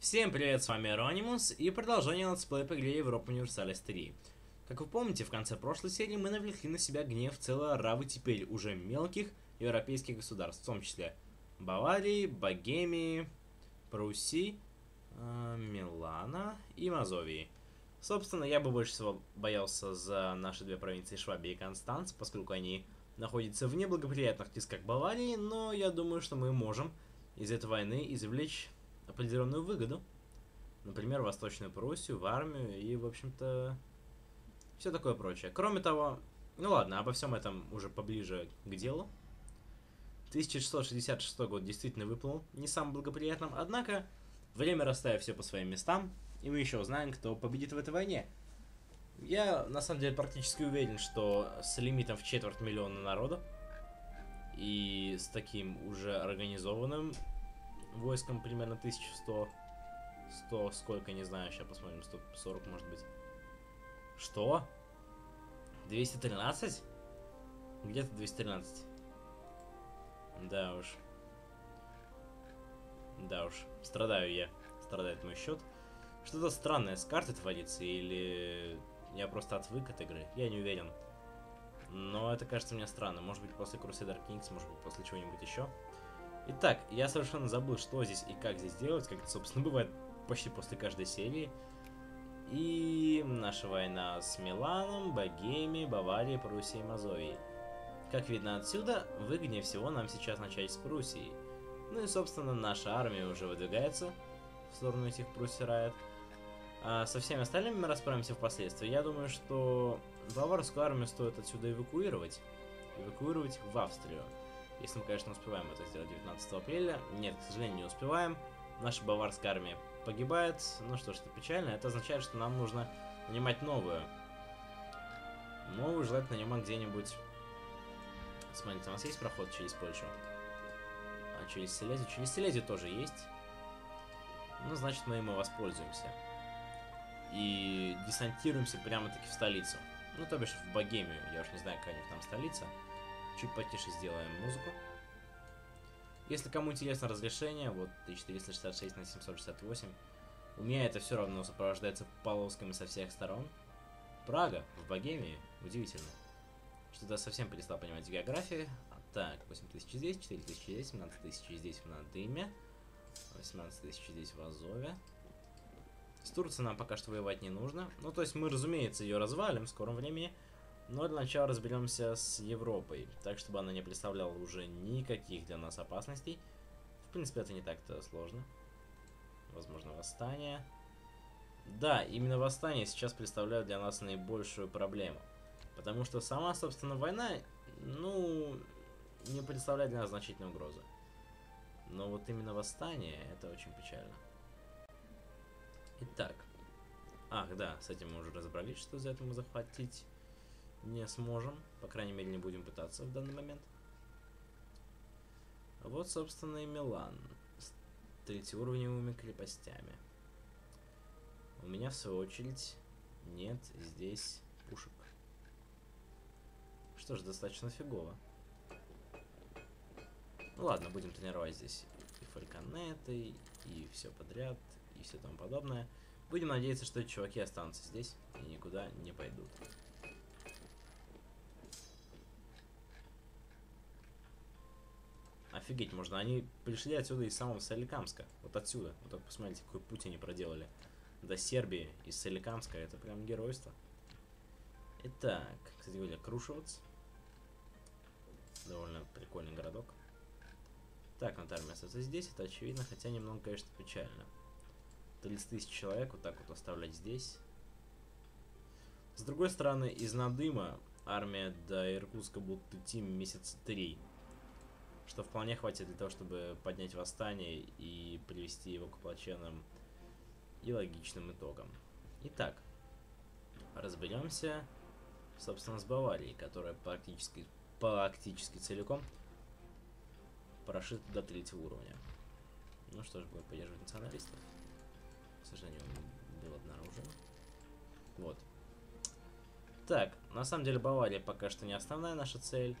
Всем привет, с вами Ронимус и продолжение летсплея по игре Европа Универсалис 3. Как вы помните, в конце прошлой серии мы навлекли на себя гнев целой оравы теперь уже мелких европейских государств, в том числе Баварии, Богемии, Пруссии, э, Милана и Мазовии. Собственно, я бы больше всего боялся за наши две провинции Швабия и Констанц, поскольку они находятся в неблагоприятных тисках Баварии, но я думаю, что мы можем из этой войны извлечь определенную выгоду. Например, Восточную Пруссию, в армию и, в общем-то, все такое прочее. Кроме того, ну ладно, обо всем этом уже поближе к делу. 1666 год действительно выплыл не самым благоприятным, однако время расставив все по своим местам, и мы еще узнаем, кто победит в этой войне. Я, на самом деле, практически уверен, что с лимитом в четверть миллиона народа и с таким уже организованным войском примерно 1100. 100, сколько, не знаю, сейчас посмотрим, 140 может быть. Что? 213? Где-то 213. Да уж. Да уж, страдаю я. Страдает мой счет. Что-то странное с картой творится, или я просто отвык от игры, я не уверен. Но это кажется мне странно. Может быть после Crusader Kings, может быть после чего-нибудь еще. Итак, я совершенно забыл, что здесь и как здесь делать, как это, собственно, бывает почти после каждой серии. И наша война с Миланом, Богемией, Баварией, Пруссией и Мазовией. Как видно отсюда, выгоднее всего нам сейчас начать с Пруссии. Ну и, собственно, наша армия уже выдвигается в сторону этих Пруссий Райот. А со всеми остальными мы расправимся впоследствии. Я думаю, что баварскую армию стоит отсюда эвакуировать. Эвакуировать в Австрию. Если мы, конечно, успеваем это сделать 19 апреля. Нет, к сожалению, не успеваем. Наша баварская армия погибает. Ну что ж, это печально. Это означает, что нам нужно нанимать новую. Новую желательно нанимать где-нибудь... Смотрите, у нас есть проход через Польшу? А через Силезию? Через Силезию тоже есть. Ну, значит, мы им и воспользуемся. И десантируемся прямо-таки в столицу. Ну, то бишь в Богемию. Я уж не знаю, какая у них там столица. Чуть потише сделаем музыку. Если кому интересно разрешение, вот 1466 на 768, у меня это все равно сопровождается полосками со всех сторон. Прага, в Богемии, удивительно. Что-то совсем перестал понимать географии. Так, 8000 здесь, 4000 здесь, 17000 здесь в Надыме, 18000 здесь в Азове. С Турцией нам пока что воевать не нужно. Ну, то есть мы, разумеется, ее развалим в скором времени. Но для начала разберемся с Европой, так чтобы она не представляла уже никаких для нас опасностей. В принципе, это не так-то сложно. Возможно, восстание. Да, именно восстание сейчас представляют для нас наибольшую проблему. Потому что сама, собственно, война, ну, не представляет для нас значительной угрозы. Но вот именно восстание, это очень печально. Итак. Ах, да, с этим мы уже разобрались, что за это мы захватить не сможем. По крайней мере, не будем пытаться в данный момент. Вот, собственно, и Милан. С третьеуровневыми крепостями. У меня, в свою очередь, нет здесь пушек. Что ж, достаточно фигово. Ну ладно, будем тренировать здесь и фальконеты, и все подряд, и все тому подобное. Будем надеяться, что эти чуваки останутся здесь и никуда не пойдут. Офигеть, можно. Они пришли отсюда из самого Соликамска. Вот отсюда. Вот так посмотрите, какой путь они проделали. До Сербии из Соликамска. Это прям геройство. Итак, кстати говоря, Крушевец. Довольно прикольный городок. Так, Наталья остается здесь, это очевидно, хотя немного, конечно, печально. 30 тысяч человек вот так вот оставлять здесь. С другой стороны, из Надыма армия до Иркутска будет идти месяца три что вполне хватит для того, чтобы поднять восстание и привести его к плачевным и логичным итогам. Итак, разберемся, собственно, с Баварией, которая практически, практически целиком прошита до третьего уровня. Ну что ж, будем поддерживать националистов. К сожалению, был обнаружен. Вот. Так, на самом деле Бавария пока что не основная наша цель.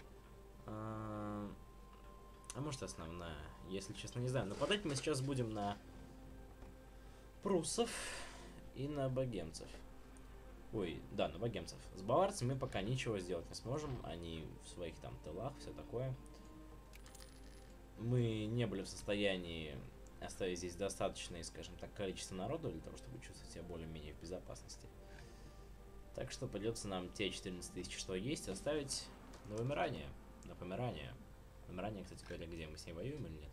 А, может основная, если честно не знаю. Нападать мы сейчас будем на пруссов и на богемцев. Ой, да, на богемцев. С баварцами мы пока ничего сделать не сможем. Они в своих там тылах, все такое. Мы не были в состоянии оставить здесь достаточное, скажем так, количество народу для того, чтобы чувствовать себя более-менее в безопасности. Так что придется нам те 14 тысяч, что есть, оставить на вымирание. На помирание. Помирание, кстати говоря, где мы с ней воюем или нет?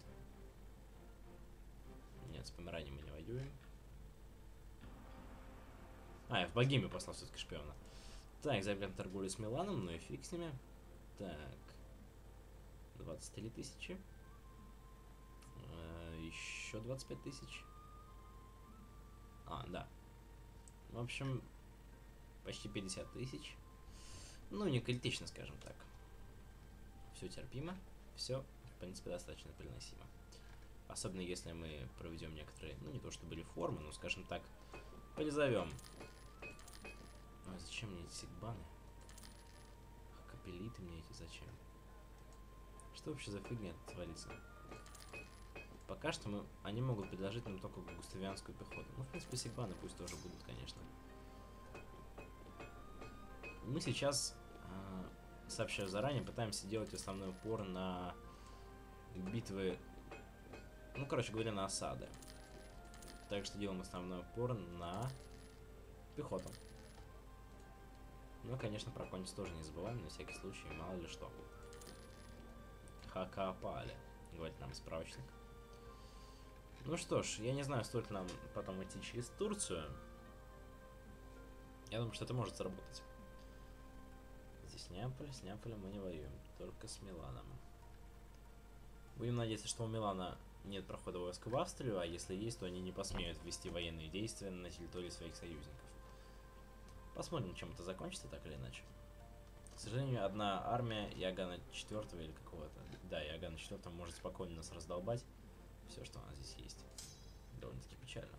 Нет, с помиранием мы не воюем. А, я в Богеме послал все-таки шпиона. Так, заявляем торговлю с Миланом, ну и фиг с ними. Так. 23 тысячи. Э, еще 25 тысяч. А, да. В общем, почти 50 тысяч. Ну, не критично, скажем так. Все терпимо, все, в принципе, достаточно переносимо. Особенно если мы проведем некоторые, ну не то чтобы реформы, но, скажем так, призовем а зачем мне эти сигбаны? Капелиты мне эти зачем? Что вообще за фигня творится? Пока что мы, они могут предложить нам только густавианскую пехоту. Ну, в принципе, сигбаны пусть тоже будут, конечно. Мы сейчас, э, сообщаю заранее, пытаемся делать основной упор на битвы, ну, короче говоря, на осады. Так что делаем основной упор на пехоту. Ну, конечно, про конец тоже не забываем, на всякий случай, мало ли что. Хакапали, говорит нам справочник. Ну что ж, я не знаю, стоит нам потом идти через Турцию. Я думаю, что это может сработать. Здесь Неаполь, с Неаполем мы не воюем, только с Миланом. Будем надеяться, что у Милана нет прохода войск в Австрию, а если есть, то они не посмеют ввести военные действия на территории своих союзников. Посмотрим, чем это закончится, так или иначе. К сожалению, одна армия Ягана 4 или какого-то... Да, Ягана 4 может спокойно нас раздолбать. Все, что у нас здесь есть. Довольно-таки печально.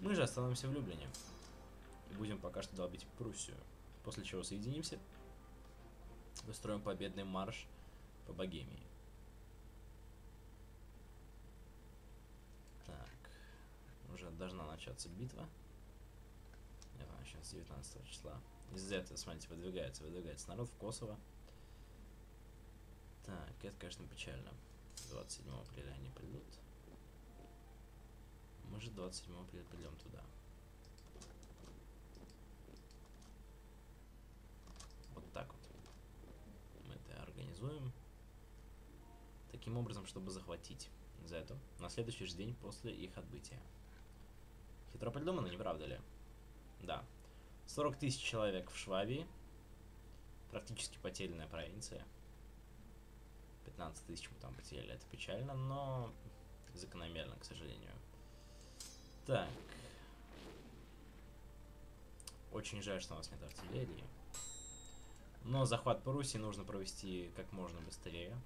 Мы же остановимся в Люблине. И будем пока что долбить Пруссию. После чего соединимся. Устроим победный марш по Богемии. Так. Уже должна начаться битва. Она сейчас 19 числа. Из-за этого, смотрите, выдвигается, выдвигается народ в Косово. Так, это, конечно, печально. 27 апреля они придут. Мы же 27 апреля придем туда. Вот так вот. Мы организуем. Таким образом, чтобы захватить за это на следующий же день после их отбытия. Хитро придумано, не правда ли? Да. 40 тысяч человек в Швабии. Практически потерянная провинция. 15 тысяч мы там потеряли. Это печально, но закономерно, к сожалению. Так. Очень жаль, что у нас нет артиллерии. Но захват Пруссии нужно провести как можно быстрее.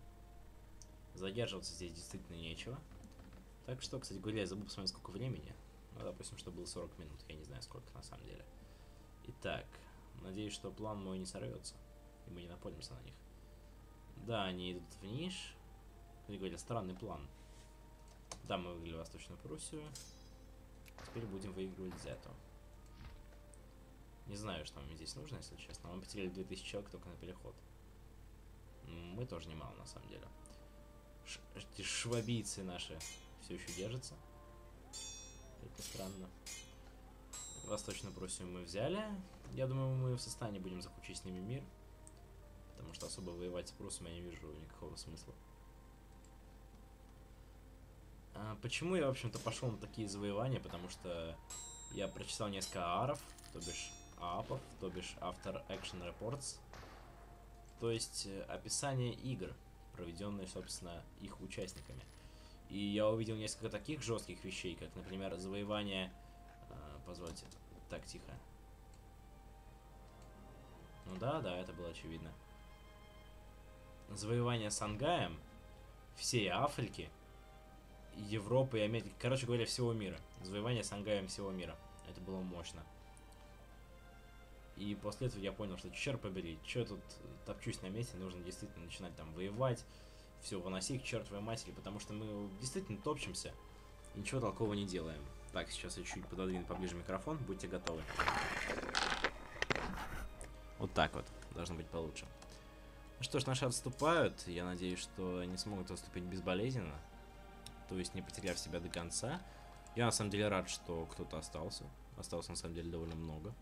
Задерживаться здесь действительно нечего. Так что, кстати говоря, я забыл посмотреть, сколько времени. Ну, допустим, что было 40 минут. Я не знаю, сколько на самом деле. Итак, надеюсь, что план мой не сорвется. И мы не напомнимся на них. Да, они идут в ниш. Как говоря, странный план. Да, мы выиграли Восточную Пруссию. Теперь будем выигрывать Зету. Не знаю, что мне здесь нужно, если честно. Мы потеряли 2000 человек только на переход. Мы тоже немало, на самом деле. Ш эти швабийцы наши все еще держатся. Это странно. Восточную Пруссию мы взяли. Я думаю, мы в состоянии будем заключить с ними мир. Потому что особо воевать с Пруссами я не вижу никакого смысла. А почему я, в общем-то, пошел на такие завоевания? Потому что я прочитал несколько аров, то бишь ААПов, то бишь After Action Reports. То есть э, описание игр, проведенные, собственно, их участниками. И я увидел несколько таких жестких вещей, как, например, завоевание... Э, позвольте. Так, тихо. Ну да, да, это было очевидно. Завоевание Сангаем, всей Африки, Европы и Америки, короче говоря, всего мира. Завоевание Сангаем всего мира. Это было мощно. И после этого я понял, что черт побери, что тут топчусь на месте, нужно действительно начинать там воевать, все выносить к чертовой матери, потому что мы действительно топчемся и ничего толкового не делаем. Так, сейчас я чуть пододвину поближе микрофон, будьте готовы. Вот так вот, должно быть получше. Ну что ж, наши отступают. Я надеюсь, что они смогут отступить безболезненно. То есть не потеряв себя до конца. Я на самом деле рад, что кто-то остался. Осталось на самом деле довольно много.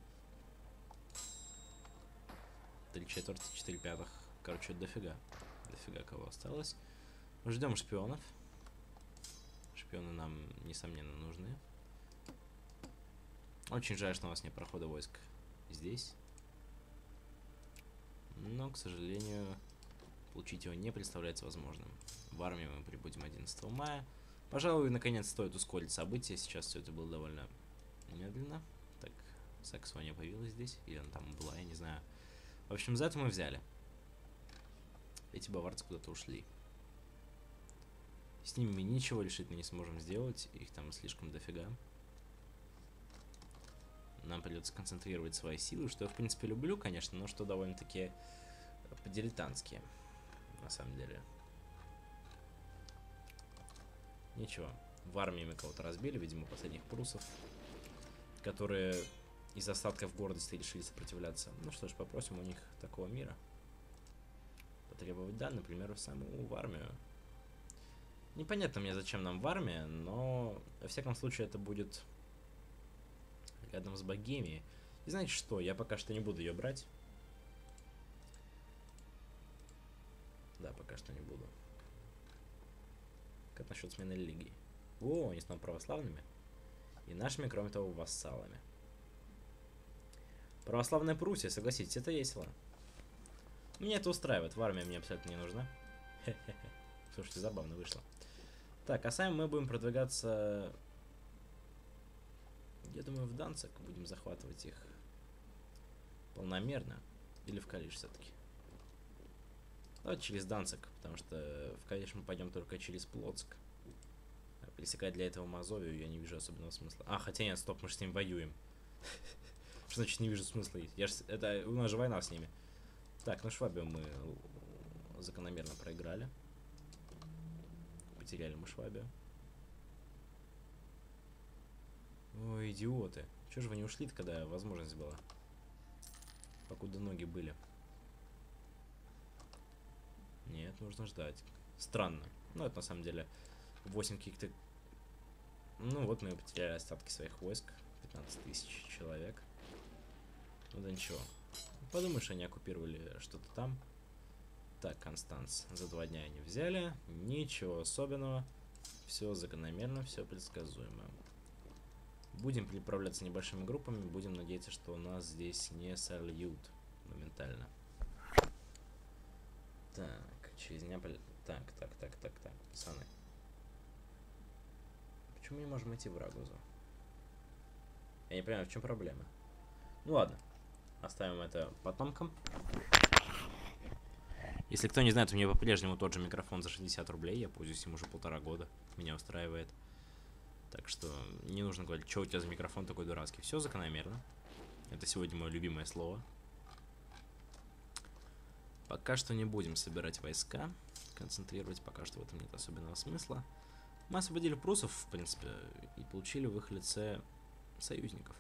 Три четверти, четыре пятых. Короче, дофига. Дофига кого осталось. Ждем шпионов. Шпионы нам, несомненно, нужны. Очень жаль, что у нас нет прохода войск здесь. Но, к сожалению, получить его не представляется возможным. В армию мы прибудем 11 мая. Пожалуй, наконец стоит ускорить события. Сейчас все это было довольно медленно. Так, Саксония появилась здесь. Или она там была, я не знаю. В общем, за это мы взяли. Эти баварцы куда-то ушли. С ними мы ничего решить мы не сможем сделать. Их там слишком дофига. Нам придется концентрировать свои силы, что я, в принципе, люблю, конечно, но что довольно-таки по-дилетантски, на самом деле. Ничего. В армии мы кого-то разбили, видимо, последних прусов, которые из остатков гордости решили сопротивляться. Ну что ж, попросим у них такого мира. Потребовать, да, например, в саму в армию. Непонятно мне, зачем нам в армии, но, во всяком случае, это будет рядом с Богемией. И знаете что, я пока что не буду ее брать. Да, пока что не буду. Как насчет смены религии? О, они снова православными. И нашими, кроме того, вассалами. Православная Пруссия, согласитесь, это весело. Меня это устраивает, в армии мне абсолютно не нужна. Слушайте, забавно вышло. Так, а сами мы будем продвигаться... Я думаю, в Данцик будем захватывать их полномерно. Или в Калиш все-таки. Давайте через Данцик, потому что в Калиш мы пойдем только через Плотск. А пересекать для этого Мазовию я не вижу особенного смысла. А, хотя нет, стоп, мы с ним воюем. Что значит не вижу смысла? Я ж, это у нас же война с ними. Так, ну Швабию мы закономерно проиграли. Потеряли мы Швабию. Ой, идиоты. Чего же вы не ушли когда возможность была? Покуда ноги были. Нет, нужно ждать. Странно. Ну, это на самом деле 8 каких-то... Ну, вот мы потеряли остатки своих войск. 15 тысяч человек. Ну да ничего. Подумаешь, они оккупировали что-то там. Так, Констанс. За два дня они взяли. Ничего особенного. Все закономерно, все предсказуемо. Будем переправляться небольшими группами. Будем надеяться, что у нас здесь не сольют моментально. Так, через Неаполь... Так, так, так, так, так, пацаны. Почему не можем идти в Рагузу? Я не понимаю, в чем проблема. Ну ладно. Оставим это потомкам. Если кто не знает, у меня по-прежнему тот же микрофон за 60 рублей. Я пользуюсь им уже полтора года. Меня устраивает. Так что не нужно говорить, что у тебя за микрофон такой дурацкий. Все закономерно. Это сегодня мое любимое слово. Пока что не будем собирать войска. Концентрировать пока что в этом нет особенного смысла. Мы освободили прусов, в принципе, и получили в их лице союзников.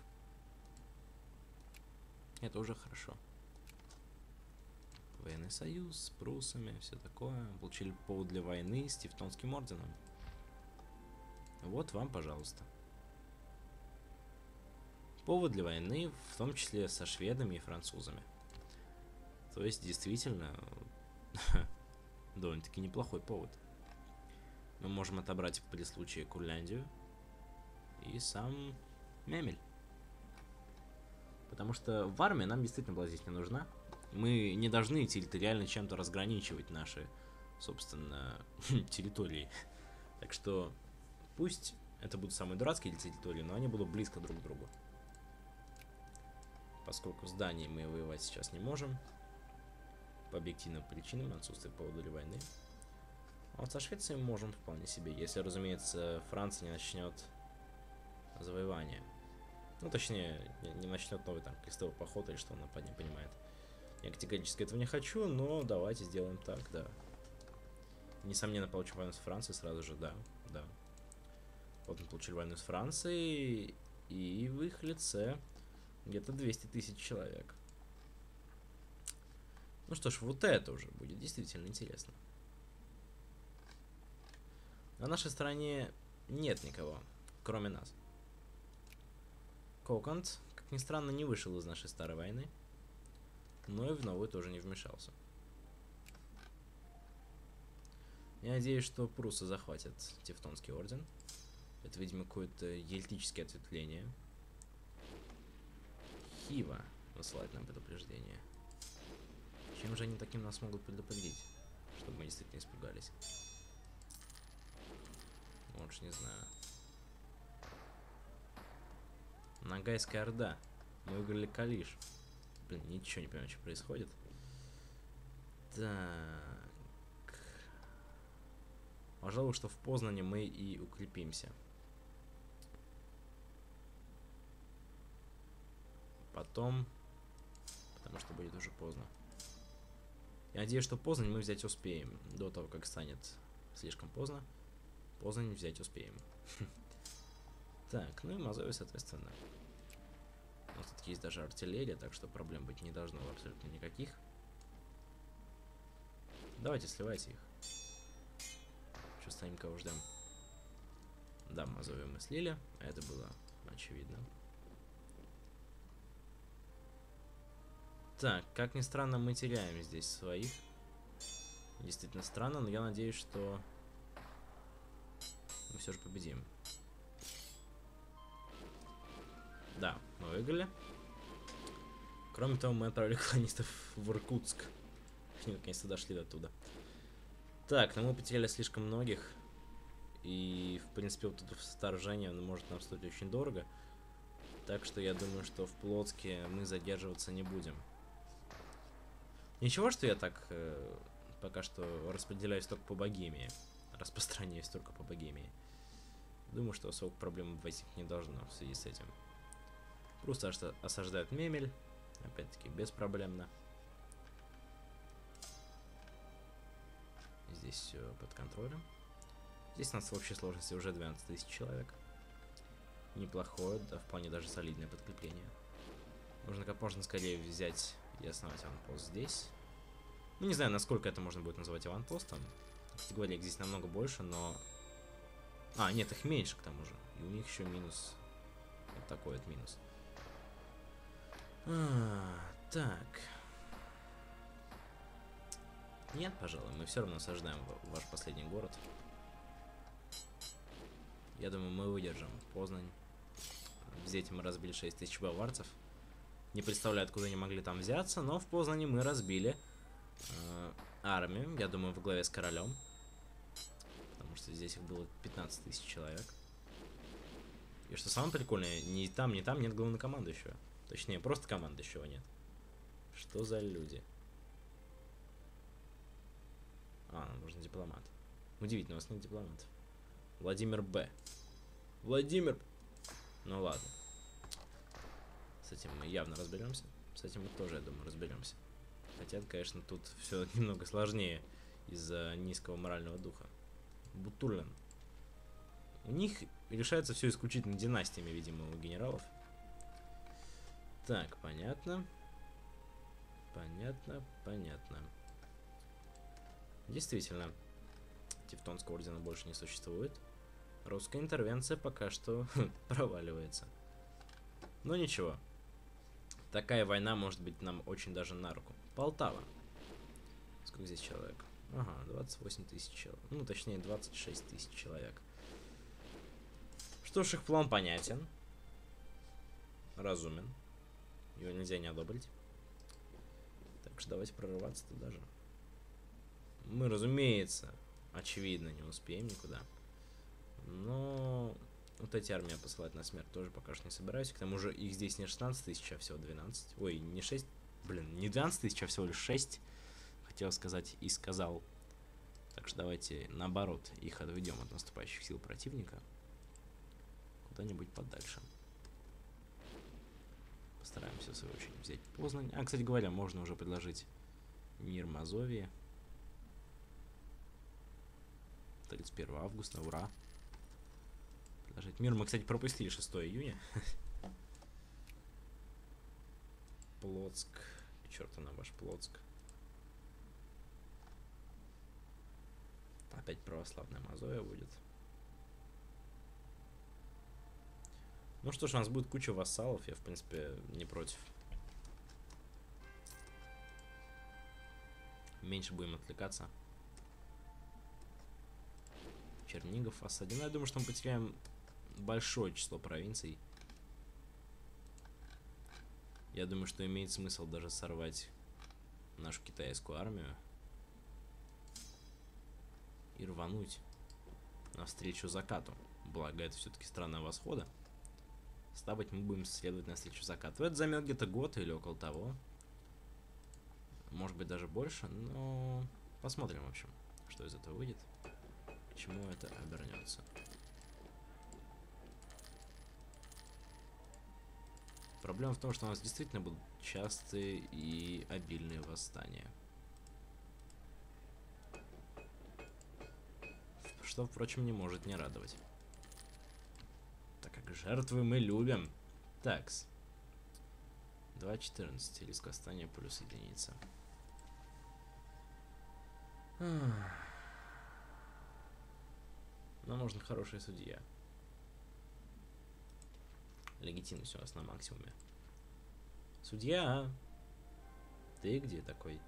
Это уже хорошо. Военный союз с прусами, все такое. Получили повод для войны с Тевтонским орденом. Вот вам, пожалуйста. Повод для войны, в том числе со шведами и французами. То есть, действительно, довольно-таки неплохой повод. Мы можем отобрать при случае Курляндию и сам Мемель. Потому что в армии нам действительно была здесь не нужна. Мы не должны территориально чем-то разграничивать наши, собственно, территории. Так что пусть это будут самые дурацкие территории, но они будут близко друг к другу. Поскольку здании мы воевать сейчас не можем. По объективным причинам, отсутствие повода для войны. А вот со Швецией можем вполне себе, если, разумеется, Франция не начнет завоевание. Ну, точнее, не начнет новый там крестовый поход или что она под ним понимает. Я категорически этого не хочу, но давайте сделаем так, да. Несомненно, получим войну с Францией сразу же, да, да. Вот мы получили войну с Францией, и в их лице где-то 200 тысяч человек. Ну что ж, вот это уже будет действительно интересно. На нашей стороне нет никого, кроме нас. Кокант, как ни странно, не вышел из нашей старой войны, но и в новую тоже не вмешался. Я надеюсь, что прусы захватят Тевтонский орден. Это, видимо, какое-то ельтическое ответвление. Хива высылает нам предупреждение. Чем же они таким нас могут предупредить? Чтобы мы действительно испугались. Лучше не знаю. Нагайская Орда. Мы выиграли Калиш. Блин, ничего не понимаю, что происходит. Так. Пожалуй, что в Познане мы и укрепимся. Потом... Потому что будет уже поздно. Я надеюсь, что Познань мы взять успеем. До того, как станет слишком поздно. Познань взять успеем. Так, ну и Мазове, соответственно. У нас тут есть даже артиллерия, так что проблем быть не должно абсолютно никаких. Давайте сливайте их. Что стоим, кого ждем? Да, Мазове мы слили, а это было очевидно. Так, как ни странно, мы теряем здесь своих. Действительно странно, но я надеюсь, что мы все же победим. Да, мы выиграли. Кроме того, мы отправили колонистов в Иркутск. Они наконец-то дошли до туда. Так, но мы потеряли слишком многих. И, в принципе, вот это вторжение может нам стоить очень дорого. Так что я думаю, что в Плотске мы задерживаться не будем. Ничего, что я так э, пока что распределяюсь только по Богемии. Распространяюсь только по Богемии. Думаю, что особых проблем возникнуть не должно в связи с этим. Просто осаждают мемель. Опять-таки, беспроблемно. Здесь все под контролем. Здесь у нас в общей сложности уже 12 тысяч человек. Неплохое, да вполне даже солидное подкрепление. Нужно как можно скорее взять и основать аванпост здесь. Ну, не знаю, насколько это можно будет называть аванпостом. Кстати здесь намного больше, но... А, нет, их меньше к тому же. И у них еще минус... Вот такой вот минус. А, так. Нет, пожалуй, мы все равно осаждаем ваш последний город. Я думаю, мы выдержим Познань. Взять мы разбили 6 тысяч баварцев. Не представляю, откуда они могли там взяться, но в Познане мы разбили э, армию, я думаю, в главе с королем. Потому что здесь их было 15 тысяч человек. И что самое прикольное, ни там, ни там нет главнокомандующего. Точнее, просто командующего нет. Что за люди? А, нужен дипломат. Удивительно, у вас нет дипломатов. Владимир Б. Владимир! Ну ладно. С этим мы явно разберемся. С этим мы тоже, я думаю, разберемся. Хотя, конечно, тут все немного сложнее из-за низкого морального духа. Бутулин. У них решается все исключительно династиями, видимо, у генералов. Так, понятно. Понятно, понятно. Действительно, Тевтонского ордена больше не существует. Русская интервенция пока что проваливается. Но ничего, Такая война может быть нам очень даже на руку. Полтава. Сколько здесь человек? Ага, 28 тысяч человек. Ну, точнее, 26 тысяч человек. Что ж, их план понятен. Разумен. Его нельзя не одобрить. Так что давайте прорываться туда же. Мы, разумеется, очевидно, не успеем никуда. Но вот эти армии посылать на смерть тоже пока что не собираюсь. К тому же их здесь не 16 тысяч, а всего 12. Ой, не 6. Блин, не 12 тысяч, а всего лишь 6. Хотел сказать и сказал. Так что давайте, наоборот, их отведем от наступающих сил противника. Куда-нибудь подальше. Постараемся, в свою очередь, взять Познань. А, кстати говоря, можно уже предложить мир Мазовии. 31 августа, ура! Сложить мир. Мы, кстати, пропустили 6 июня. Плотск. Черт на ваш Плотск. Опять православная Мазоя будет. Ну что ж, у нас будет куча вассалов, я в принципе не против. Меньше будем отвлекаться. Чернигов, Осадин. Ну, я думаю, что мы потеряем большое число провинций. Я думаю, что имеет смысл даже сорвать нашу китайскую армию и рвануть навстречу закату. Благо, это все-таки страна восхода. Стабать мы будем следовать навстречу закату. Это займет где-то год или около того. Может быть, даже больше, но посмотрим, в общем, что из этого выйдет. К чему это обернется. Проблема в том, что у нас действительно будут частые и обильные восстания. Что, впрочем, не может не радовать. Как жертвы мы любим. Такс. 2.14. Риск восстания плюс единица. Нам нужен хороший судья. Легитимность у нас на максимуме. Судья! Ты где такой?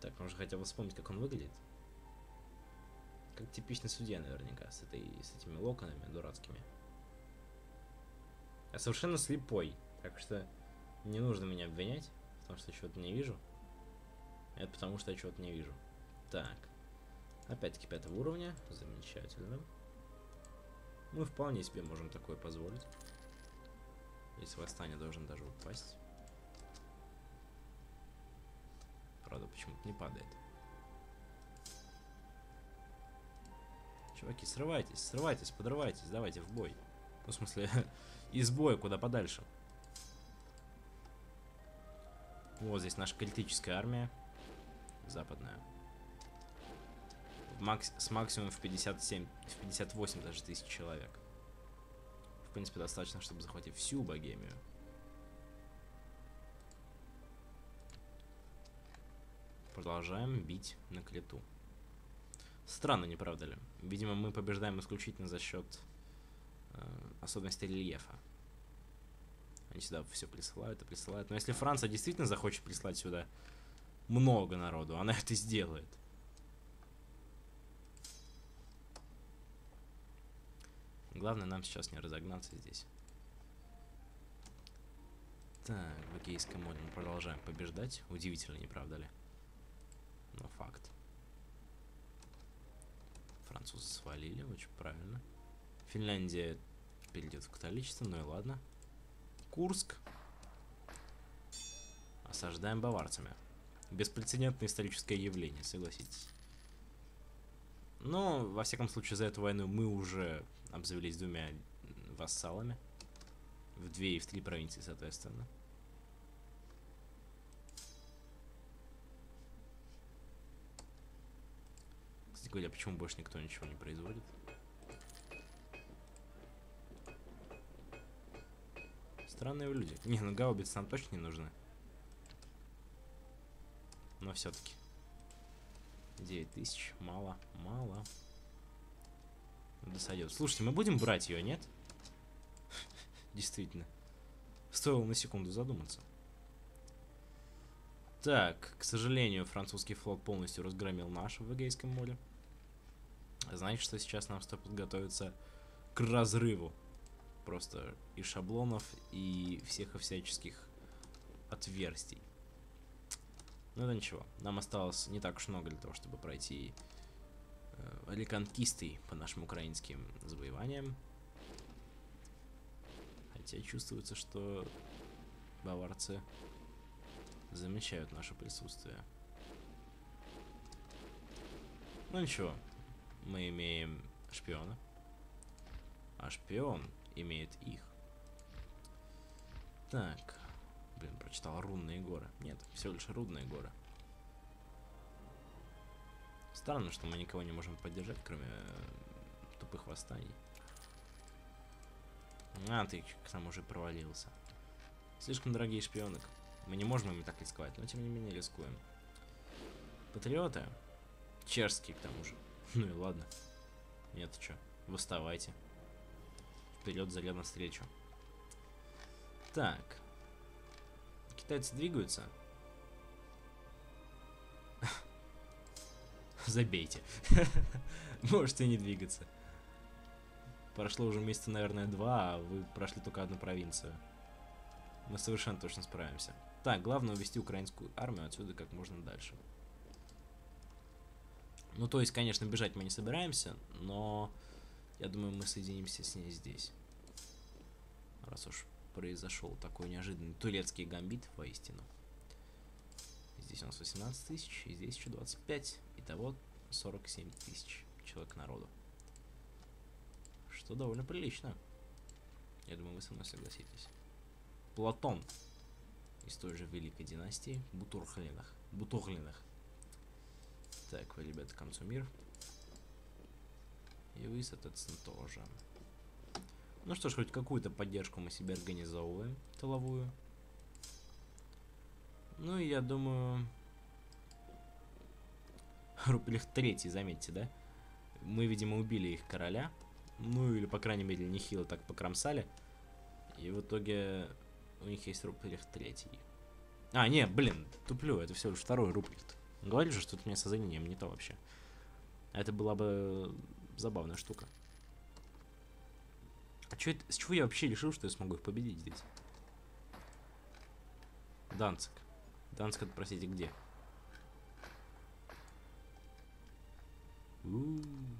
Так, нужно хотя бы вспомнить, как он выглядит. Как типичный судья, наверняка, с, этой, с этими локонами дурацкими. Я совершенно слепой, так что не нужно меня обвинять потому что чего-то не вижу. Это потому что я чего-то не вижу. Так. Опять-таки пятого уровня. Замечательно. Мы вполне себе можем такое позволить. Если восстание должен даже упасть. Правда, почему-то не падает. Чуваки, срывайтесь, срывайтесь, подрывайтесь, давайте в бой. Ну, в смысле, из боя куда подальше. Вот здесь наша критическая армия. Западная. Макс с максимум в 57, в 58 даже тысяч человек. В принципе, достаточно, чтобы захватить всю Богемию. Продолжаем бить на клету. Странно, не правда ли? Видимо, мы побеждаем исключительно за счет э, особенностей рельефа. Они сюда все присылают и присылают. Но если Франция действительно захочет прислать сюда много народу, она это сделает. Главное нам сейчас не разогнаться здесь. Так, в Эгейском море мы продолжаем побеждать. Удивительно, не правда ли? Но факт. Французы свалили, очень правильно. Финляндия перейдет в католичество, ну и ладно. Курск. Осаждаем баварцами. Беспрецедентное историческое явление, согласитесь. Но, во всяком случае, за эту войну мы уже обзавелись двумя вассалами. В две и в три провинции, соответственно. Говоря, почему больше никто ничего не производит? Странные люди. Не, ну гаубицы нам точно не нужны. Но все-таки. 9 тысяч. Мало. Мало. Досойдет. Слушайте, мы будем брать ее, нет? Действительно. Стоило на секунду задуматься. Так, к сожалению, французский флот полностью разгромил наш в Эгейском море. Значит, что сейчас нам стоит подготовиться к разрыву просто и шаблонов, и всех и всяческих отверстий. Ну да ничего, нам осталось не так уж много для того, чтобы пройти э, реконкистой по нашим украинским завоеваниям. Хотя чувствуется, что баварцы замечают наше присутствие. Ну ничего, мы имеем шпиона. А шпион имеет их. Так. Блин, прочитал рунные горы. Нет, всего лишь рудные горы. Странно, что мы никого не можем поддержать, кроме э, тупых восстаний. А, ты к тому же провалился. Слишком дорогие шпионок. Мы не можем ими так рисковать, но тем не менее рискуем. Патриоты. Чешские, к тому же. Ну и ладно. Нет, что, выставайте. Вперед, заряд навстречу. Так. Китайцы двигаются. Забейте. Можете не двигаться. Прошло уже месяца, наверное, два, а вы прошли только одну провинцию. Мы совершенно точно справимся. Так, главное увести украинскую армию отсюда как можно дальше. Ну, то есть, конечно, бежать мы не собираемся, но я думаю, мы соединимся с ней здесь. Раз уж произошел такой неожиданный турецкий гамбит, воистину. Здесь у нас 18 тысяч, и здесь еще 25. Итого 47 тысяч человек народу. Что довольно прилично. Я думаю, вы со мной согласитесь. Платон из той же великой династии Бутурхлинах. Бутурлинах. Так, вы, ребята, концу мир. И вы, соответственно, тоже. Ну что ж, хоть какую-то поддержку мы себе организовываем, тыловую. Ну и я думаю... Рупелих третий, заметьте, да? Мы, видимо, убили их короля. Ну или, по крайней мере, нехило так покромсали. И в итоге у них есть Рупелих третий. А, не, блин, туплю, это всего лишь второй Рупелих. Говорю же, что это у меня с соединением не то вообще. Это была бы забавная штука. А чё это, с чего я вообще решил, что я смогу их победить здесь? Данцик. Данцик, простите, где? У -у -у.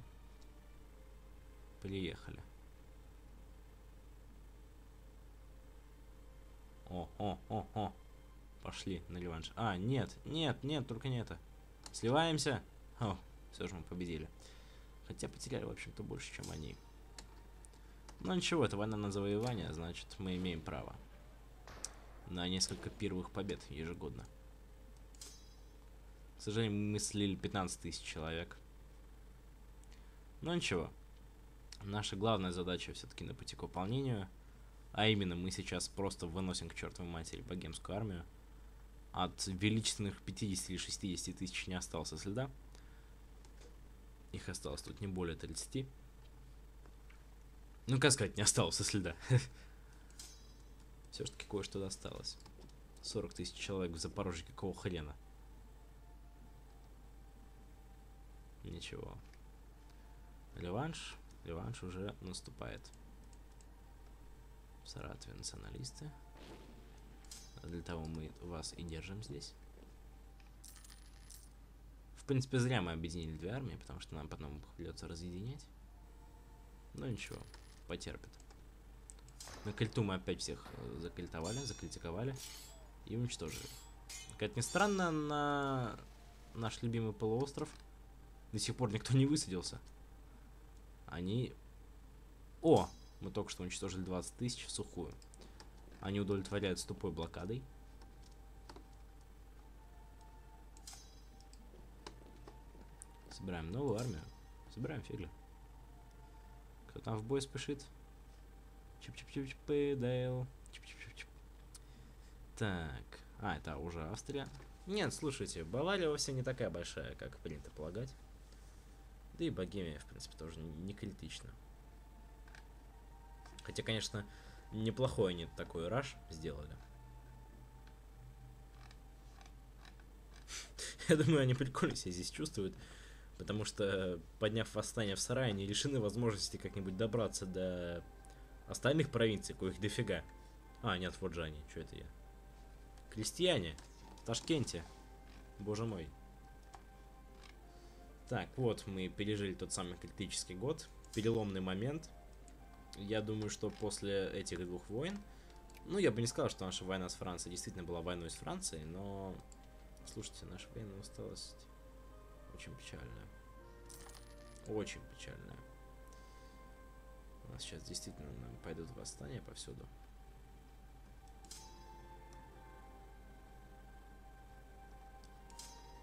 Приехали. О, о, о, о. Пошли на реванш. А, нет, нет, нет, только не это. Сливаемся. О, все же мы победили. Хотя потеряли, в общем-то, больше, чем они. Но ничего, это война на завоевание, значит, мы имеем право на несколько первых побед ежегодно. К сожалению, мы слили 15 тысяч человек. Но ничего. Наша главная задача все-таки на пути к выполнению. А именно, мы сейчас просто выносим к чертовой матери богемскую армию. От величественных 50 или 60 тысяч не осталось следа. Их осталось тут не более 30. Ну, как сказать, не осталось следа. Все-таки кое-что досталось. 40 тысяч человек в Запорожье, какого хрена? Ничего. Реванш. Реванш уже наступает. В Саратове националисты. Для того мы вас и держим здесь. В принципе, зря мы объединили две армии, потому что нам потом придется разъединять. Но ничего, потерпит. На кольту мы опять всех э, закольтовали, закритиковали и уничтожили. Как ни странно, на наш любимый полуостров до сих пор никто не высадился. Они... О! Мы только что уничтожили 20 тысяч в сухую. Они удовлетворяются тупой блокадой. Собираем новую армию. Собираем фигли. Кто там в бой спешит? Чип-чип-чип-чип, Дейл. Чип-чип-чип-чип. Так. А, это уже Австрия. Нет, слушайте, Бавария вовсе не такая большая, как принято полагать. Да и Богемия, в принципе, тоже не критично. Хотя, конечно, неплохой они такой rush сделали. Я думаю, они прикольно себя здесь чувствуют. Потому что, подняв восстание в сарае, они лишены возможности как-нибудь добраться до остальных провинций, коих дофига. А, нет, вот же они. Что это я? Крестьяне. В Ташкенте. Боже мой. Так, вот мы пережили тот самый критический год. Переломный момент. Я думаю, что после этих двух войн... Ну, я бы не сказал, что наша война с Францией действительно была войной с Францией, но... Слушайте, наша военная усталость очень печальная. Очень печальная. У нас сейчас действительно пойдут восстания повсюду.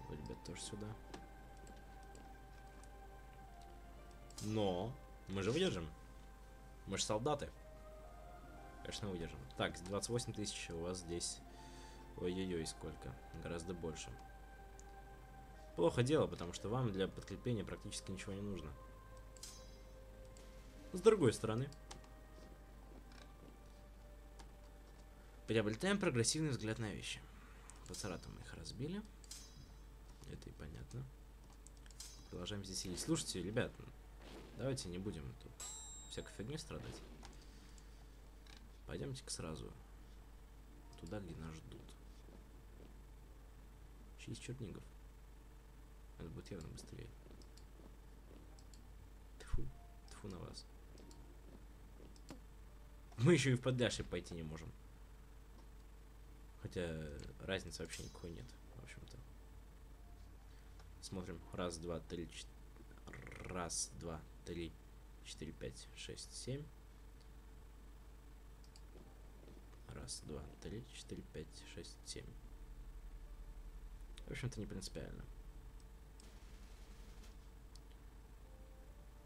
Вы, ребят, тоже сюда. Но мы же выдержим. Мы же солдаты. Конечно, выдержим. Так, 28 тысяч у вас здесь. Ой-ой-ой, сколько. Гораздо больше. Плохо дело, потому что вам для подкрепления практически ничего не нужно. С другой стороны. Приобретаем прогрессивный взгляд на вещи. Пацарату мы их разбили. Это и понятно. Продолжаем здесь сидеть. Слушайте, ребят, давайте не будем тут всякой фигни страдать. Пойдемте-ка сразу туда, где нас ждут. Через Чернигов. Это будет явно быстрее. Тьфу, тьфу на вас. Мы еще и в подляши пойти не можем. Хотя разницы вообще никакой нет, в общем-то. Смотрим. Раз, два, три, четыре. Раз, два, три, четыре, пять, шесть, семь. Раз, два, три, четыре, пять, шесть, семь. В общем-то, не принципиально.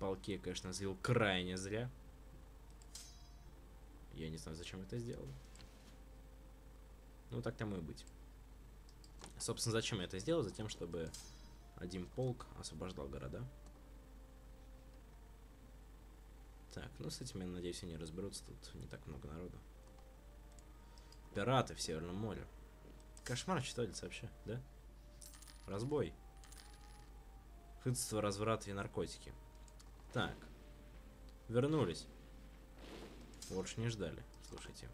Палки конечно, завел крайне зря. Я не знаю, зачем это сделал. Ну, так тому и быть. Собственно, зачем я это сделал? Затем, чтобы один полк освобождал города. Так, ну с этим, я надеюсь, они разберутся. Тут не так много народу. Пираты в Северном море. Кошмар, ли, вообще, да? Разбой. Хыдство, разврат и наркотики. Так. Вернулись. Больше не ждали, слушайте.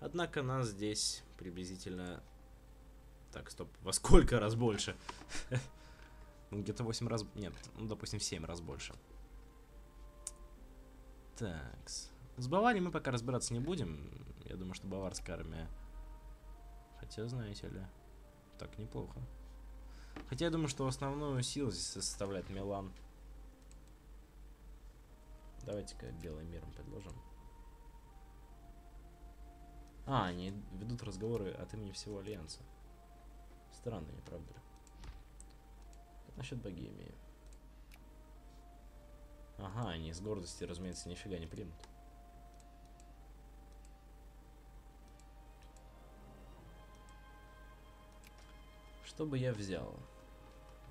Однако нас здесь приблизительно... Так, стоп, во сколько раз больше? ну, где-то 8 раз... Нет, ну, допустим, 7 раз больше. Так, с Баварией мы пока разбираться не будем. Я думаю, что баварская армия... Хотя, знаете ли, так неплохо. Хотя я думаю, что основную силу здесь составляет Милан. Давайте-ка белым миром предложим. А, они ведут разговоры от имени всего Альянса. Странно, не правда ли? Как насчет Богемии? Ага, они с гордости, разумеется, нифига не примут. Что бы я взял?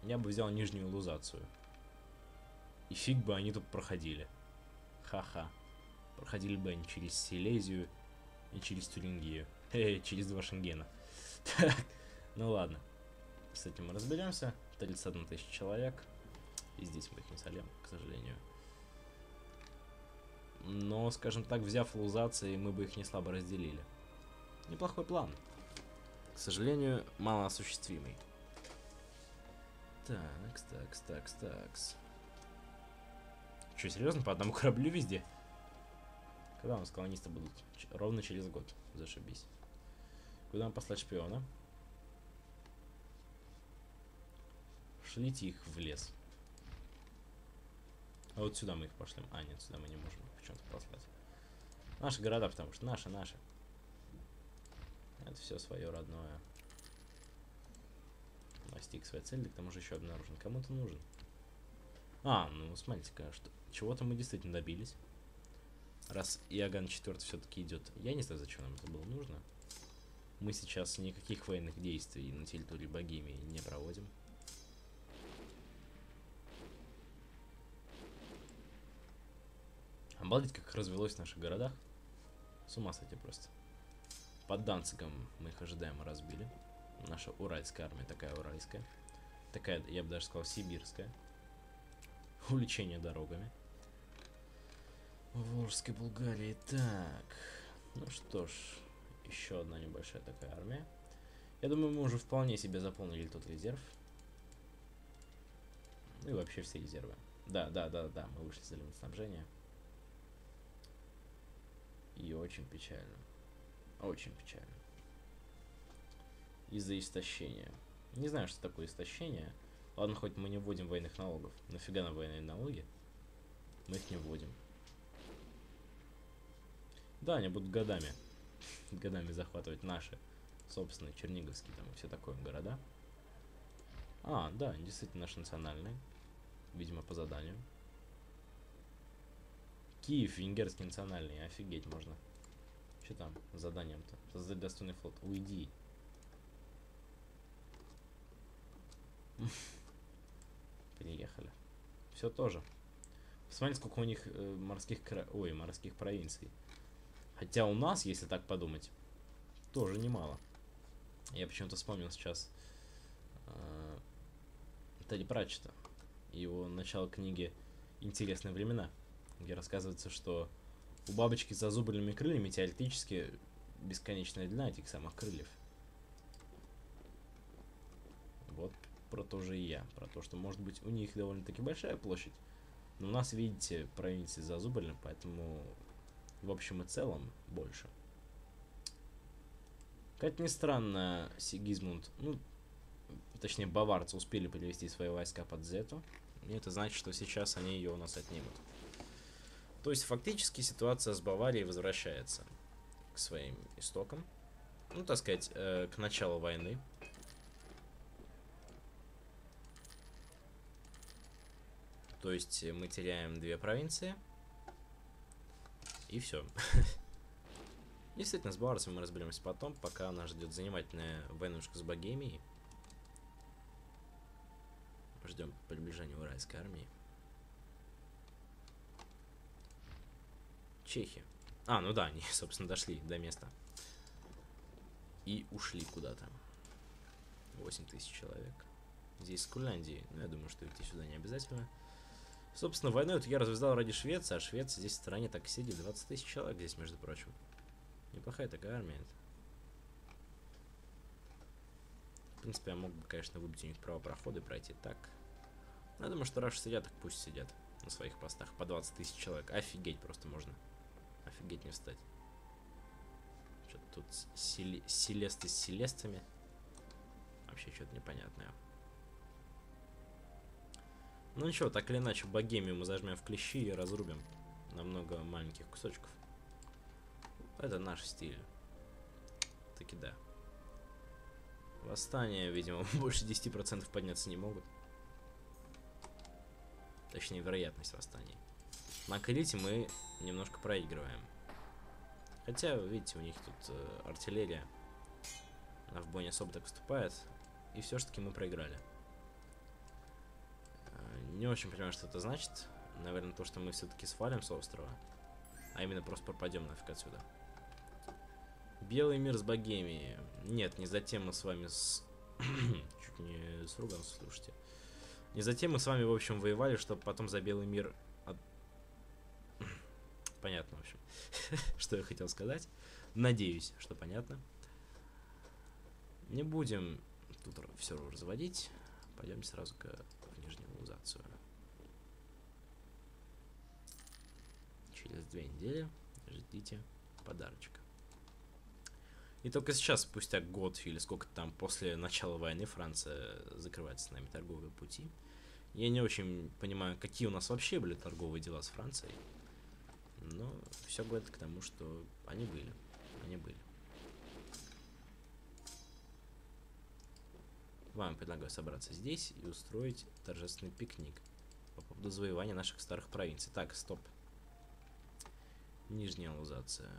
Я бы взял нижнюю лузацию. И фиг бы они тут проходили. Ха-ха. Проходили бы они через Силезию и через Тюрингию. Э, через два Шенгена. Так, ну ладно. С этим мы разберемся. 31 тысяч человек. И здесь мы их не солем, к сожалению. Но, скажем так, взяв лузации, мы бы их не слабо разделили. Неплохой план. К сожалению, малоосуществимый. Так, такс, такс, такс. Что, серьезно, по одному кораблю везде? Когда у нас колонисты будут? Ч ровно через год. Зашибись. Куда нам послать шпиона? Шлите их в лес. А вот сюда мы их пошлем. А, нет, сюда мы не можем почему-то послать. Наши города, потому что наши, наши. Это все свое родное. Достиг своей цели, к тому же еще обнаружен. Кому-то нужен. А, ну смотрите-ка, что чего-то мы действительно добились. Раз Иоганн 4 все-таки идет. Я не знаю, зачем нам это было нужно. Мы сейчас никаких военных действий на территории Богемии не проводим. Обалдеть, как развелось в наших городах. С ума сойти просто. Под Данцигом мы их ожидаем и разбили. Наша уральская армия такая уральская. Такая, я бы даже сказал, сибирская. Увлечение дорогами. Волжской Булгарии. Так. Ну что ж, еще одна небольшая такая армия. Я думаю, мы уже вполне себе заполнили тот резерв. Ну и вообще все резервы. Да, да, да, да, мы вышли за лимит снабжения. И очень печально. Очень печально. Из-за истощения. Не знаю, что такое истощение. Ладно, хоть мы не вводим военных налогов. Нафига нам военные налоги? Мы их не вводим. Да, они будут годами, годами захватывать наши собственные черниговские там и все такое города. А, да, действительно наши национальные. Видимо, по заданию. Киев, венгерский национальный, офигеть можно. Что там с заданием-то? Создать достойный флот. Уйди. Приехали. Все тоже. Посмотрите, сколько у них э, морских кра... Ой, морских провинций. Хотя у нас, если так подумать, тоже немало. Я почему-то вспомнил сейчас э, Тедди Пратчета. Его начало книги «Интересные времена», где рассказывается, что у бабочки с зазубренными крыльями теоретически бесконечная длина этих самых крыльев. Вот про то же и я. Про то, что, может быть, у них довольно-таки большая площадь. Но у нас, видите, провинции зазубрены, поэтому в общем и целом больше. Как ни странно, Сигизмунд, ну, точнее, баварцы успели перевести свои войска под Зету. И это значит, что сейчас они ее у нас отнимут. То есть, фактически, ситуация с Баварией возвращается к своим истокам. Ну, так сказать, э, к началу войны. То есть, мы теряем две провинции. И все. Действительно, с баварцами мы разберемся потом, пока нас ждет занимательная войнушка с Богемией. Ждем приближения Уральской армии. Чехи. А, ну да, они, собственно, дошли до места. И ушли куда-то. 8 тысяч человек. Здесь с Курляндии. Но я думаю, что идти сюда не обязательно. Собственно, войну эту я развязал ради Швеции, а Швеция здесь в стране так сидит. 20 тысяч человек здесь, между прочим. Неплохая такая армия. В принципе, я мог бы, конечно, выбить у них право прохода и пройти так. Но я думаю, что раз сидят, так пусть сидят на своих постах. По 20 тысяч человек. Офигеть просто можно. Офигеть не встать. Что-то тут сели... селесты с селестами. Вообще что-то непонятное. Ну ничего, так или иначе, Богемию мы зажмем в клещи и разрубим на много маленьких кусочков. Это наш стиль. Таки да. Восстание, видимо, больше 10% подняться не могут. Точнее, вероятность восстаний. На Крите мы немножко проигрываем. Хотя, видите, у них тут э, артиллерия. Она в бой не особо так выступает. И все-таки мы проиграли. Э, не очень понимаю, что это значит. Наверное, то, что мы все-таки свалим с острова. А именно просто пропадем нафиг отсюда. Белый мир с Богемией. Нет, не затем мы с вами с... Чуть не сругался, слушайте. Не затем мы с вами, в общем, воевали, чтобы потом за Белый мир... Понятно, в общем, что я хотел сказать. Надеюсь, что понятно. Не будем тут все разводить. Пойдем сразу к нижнему лузацию. Через две недели ждите подарочка. И только сейчас, спустя год или сколько там после начала войны, Франция закрывает с нами торговые пути. Я не очень понимаю, какие у нас вообще были торговые дела с Францией. Но все говорит к тому, что они были. Они были. Вам предлагаю собраться здесь и устроить торжественный пикник по поводу завоевания наших старых провинций. Так, стоп. Нижняя лузация.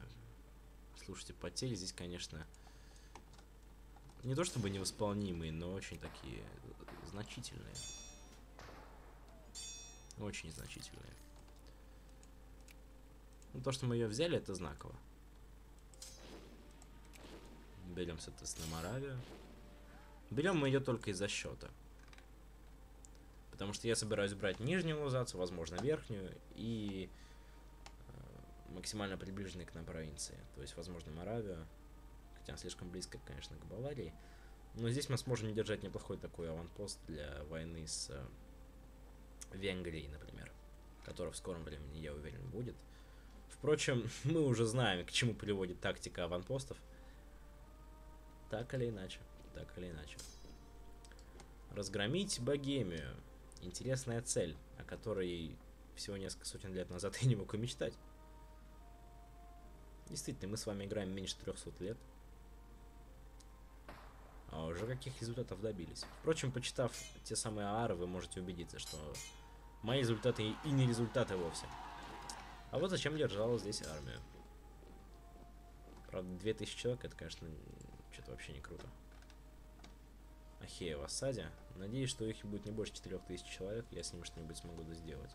Слушайте, потери здесь, конечно, не то чтобы невосполнимые, но очень такие значительные. Очень значительные. Ну, то, что мы ее взяли, это знаково. Берем, соответственно, Моравию. Берем мы ее только из-за счета. Потому что я собираюсь брать нижнюю лузацию, возможно, верхнюю, и максимально приближенные к нам провинции. То есть, возможно, Моравия, хотя слишком близко, конечно, к Баварии. Но здесь мы сможем держать неплохой такой аванпост для войны с э, Венгрией, например, которая в скором времени, я уверен, будет. Впрочем, мы уже знаем, к чему приводит тактика аванпостов. Так или иначе, так или иначе. Разгромить Богемию. Интересная цель, о которой всего несколько сотен лет назад я не мог и мечтать. Действительно, мы с вами играем меньше 300 лет. А уже каких результатов добились. Впрочем, почитав те самые ары, вы можете убедиться, что мои результаты и не результаты вовсе. А вот зачем держала здесь армию. Правда, 2000 человек, это, конечно, что-то вообще не круто. Ахея в осаде. Надеюсь, что их будет не больше 4000 человек, я с ними что-нибудь смогу сделать.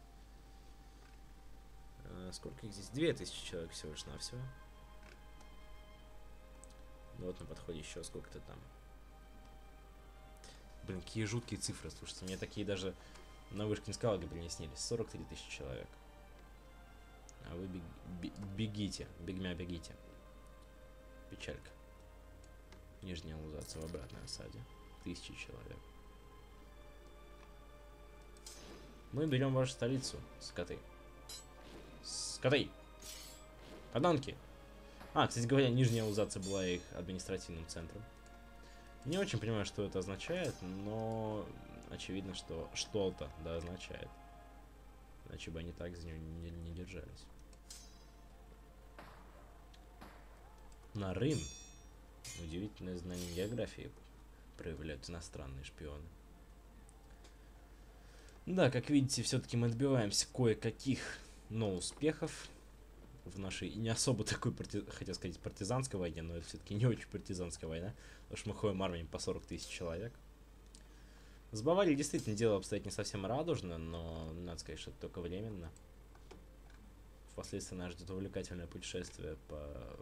А, сколько их здесь? 2000 человек всего лишь навсего. Ну вот на подходе еще сколько-то там. Блин, какие жуткие цифры, слушайте. Мне такие даже на вышке скалки не снились. 43 тысячи человек. А вы бег, бегите, бегмя бегите. Печалька. Нижняя лузация в обратной осаде. Тысячи человек. Мы берем вашу столицу, скоты. Скоты! Подонки! А, кстати говоря, нижняя лузация была их административным центром. Не очень понимаю, что это означает, но очевидно, что что-то да означает. Иначе бы они так за нее не, не держались. Нарын. Удивительное знание географии проявляют иностранные шпионы. Да, как видите, все-таки мы добиваемся кое-каких, но успехов в нашей не особо такой, парти... хотел сказать, партизанской войне, но это все-таки не очень партизанская война, потому что мы ходим армиями по 40 тысяч человек. С Баварией действительно дело обстоит не совсем радужно, но надо сказать, что это только временно. Впоследствии нас ждет увлекательное путешествие по,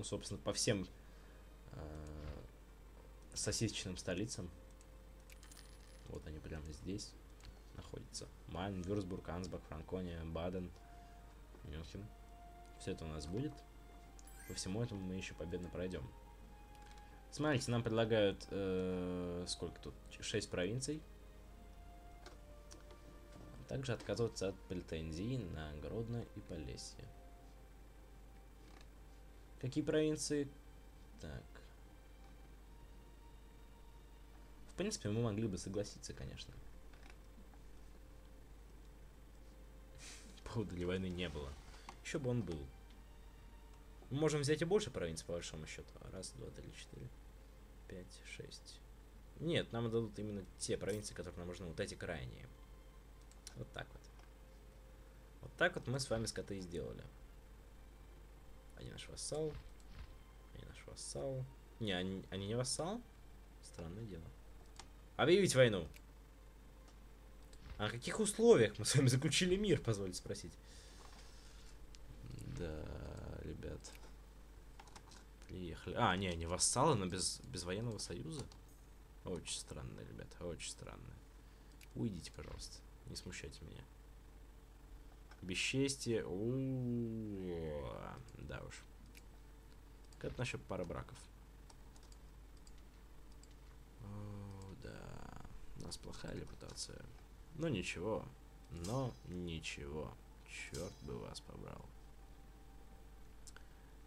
ну, собственно, по всем э, сосисочным столицам. Вот они прямо здесь находятся. Майн, Вюрсбург, Ансбах, Франкония, Баден, Мюнхен. Все это у нас будет. По всему этому мы еще победно пройдем. Смотрите, нам предлагают э, сколько тут? 6 провинций. Также отказываться от претензий на Гродно и Полесье. Какие провинции? Так. В принципе, мы могли бы согласиться, конечно. Повода для войны не было. Еще бы он был. Мы можем взять и больше провинций, по большому счету. Раз, два, три, четыре, пять, шесть. Нет, нам дадут именно те провинции, которые нам нужны. Вот эти крайние. Вот так вот. Вот так вот мы с вами скоты и сделали. Они наш вассал. Они наш вассал. Не, они, они не вассал? Странное дело. Объявить войну. А на каких условиях мы с вами заключили мир, позвольте спросить? Да, ребят. Приехали. А, не, не вассалы, но без, без военного союза. Очень странно, ребята, очень странно. Уйдите, пожалуйста. Не смущайте меня. Бесчестие. У. Да уж. Как насчет пара браков? Да. У нас плохая репутация. Но ничего. Но ничего. Черт бы вас побрал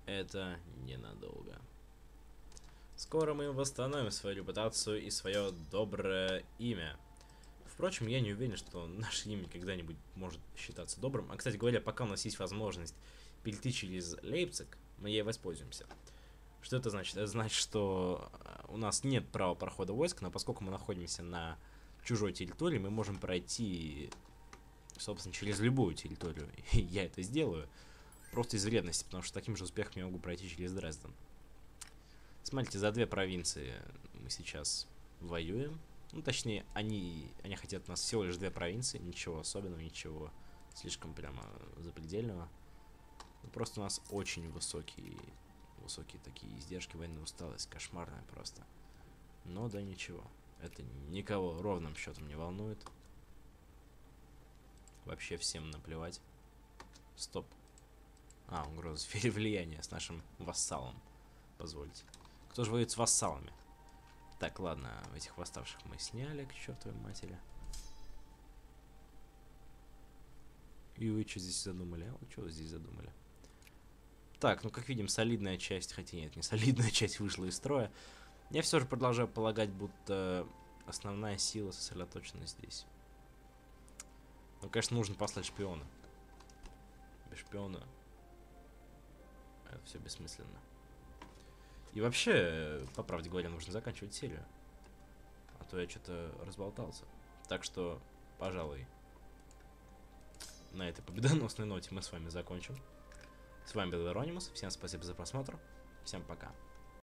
это ненадолго. Скоро мы восстановим свою репутацию и свое доброе имя. Впрочем, я не уверен, что наше имя когда-нибудь может считаться добрым. А, кстати говоря, пока у нас есть возможность перейти через Лейпциг, мы ей воспользуемся. Что это значит? Это значит, что э, у нас нет права прохода войск, но поскольку мы находимся на чужой территории, мы можем пройти, собственно, через любую территорию. И я это сделаю. Просто из вредности, потому что таким же успехом я могу пройти через Дрезден. Смотрите, за две провинции мы сейчас воюем. Ну, точнее, они, они хотят у нас всего лишь две провинции. Ничего особенного, ничего слишком прямо запредельного. Ну, просто у нас очень высокие, высокие такие издержки, военная усталость, кошмарная просто. Но да ничего. Это никого ровным счетом не волнует. Вообще всем наплевать. Стоп. А, угроза влияния с нашим вассалом. Позвольте. Кто же воюет с вассалами? Так, ладно, этих восставших мы сняли, к чертовой матери. И вы что здесь задумали? А вы что здесь задумали? Так, ну как видим, солидная часть, хотя нет, не солидная часть вышла из строя. Я все же продолжаю полагать, будто основная сила сосредоточена здесь. Ну, конечно, нужно послать шпиона. Без шпиона это все бессмысленно. И вообще, по правде говоря, нужно заканчивать серию. А то я что-то разболтался. Так что, пожалуй, на этой победоносной ноте мы с вами закончим. С вами был Иронимус. Всем спасибо за просмотр. Всем пока.